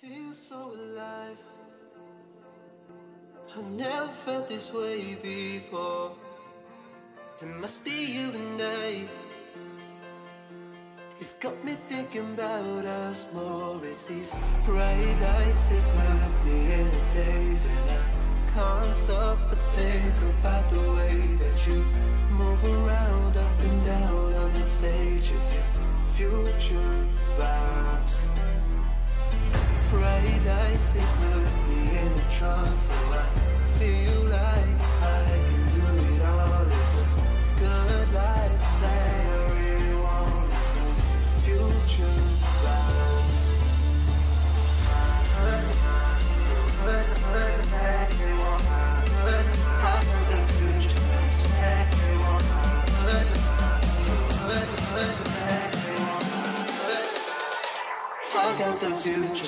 feel so alive. I've never felt this way before. It must be you and I. It's got me thinking about us more. It's these bright lights that put me in a daze, and I can't stop but think about the way that you move around, up and down on that stage. It's your future vibes. That put me in a trance, so I feel like I can do it all. It's a good life that I really want. It's those future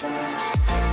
vibes.